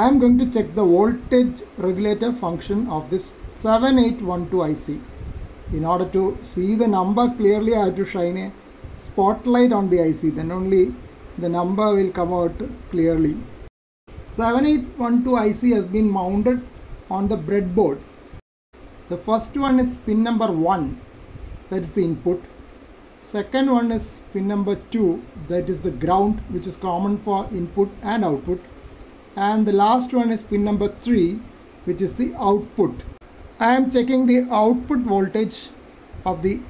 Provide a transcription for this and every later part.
I am going to check the voltage regulator function of this 7812 IC. In order to see the number clearly I have to shine a spotlight on the IC then only the number will come out clearly. 7812 IC has been mounted on the breadboard. The first one is pin number 1 that is the input. Second one is pin number 2 that is the ground which is common for input and output. And the last one is pin number 3 which is the output. I am checking the output voltage of the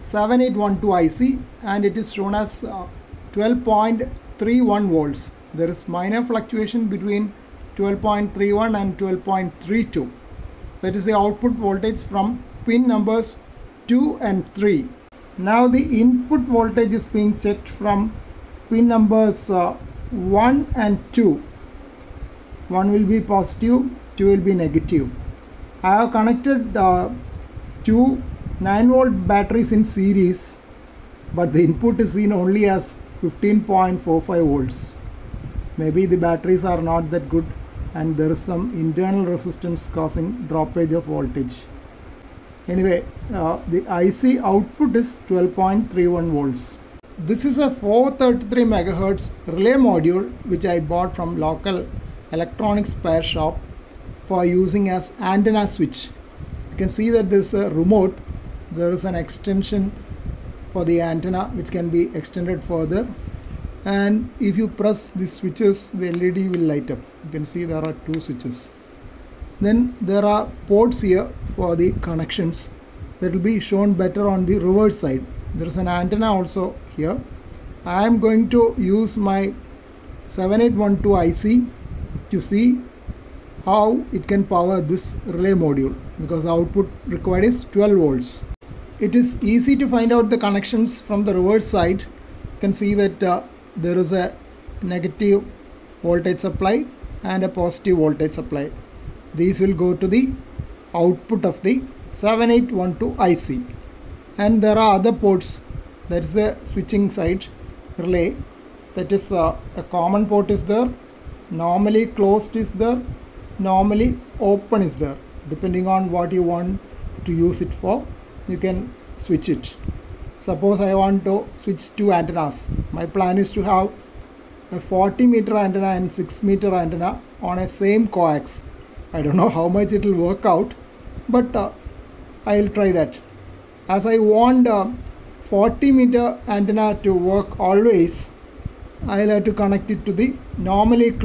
7812 IC and it is shown as uh, 12.31 volts. There is minor fluctuation between 12.31 and 12.32. That is the output voltage from pin numbers 2 and 3. Now the input voltage is being checked from pin numbers uh, 1 and 2. 1 will be positive, 2 will be negative. I have connected uh, two 9 volt batteries in series but the input is seen only as 15.45 volts. Maybe the batteries are not that good and there is some internal resistance causing droppage of voltage. Anyway, uh, the IC output is 12.31 volts. This is a 433 megahertz relay module which I bought from local electronics spare shop for using as antenna switch. You can see that this uh, remote there is an extension for the antenna which can be extended further. And if you press the switches the LED will light up. You can see there are two switches. Then there are ports here for the connections that will be shown better on the reverse side. There is an antenna also here. I am going to use my 7812 IC to see how it can power this relay module because the output required is 12 volts. It is easy to find out the connections from the reverse side. You can see that uh, there is a negative voltage supply and a positive voltage supply. These will go to the output of the 7812 IC and there are other ports that is the switching side relay. That is uh, a common port is there normally closed is there normally open is there. Depending on what you want to use it for you can switch it. Suppose I want to switch two antennas. My plan is to have a 40 meter antenna and 6 meter antenna on a same coax. I don't know how much it will work out but uh, I'll try that. As I want uh, 40 meter antenna to work always I'll have to connect it to the normally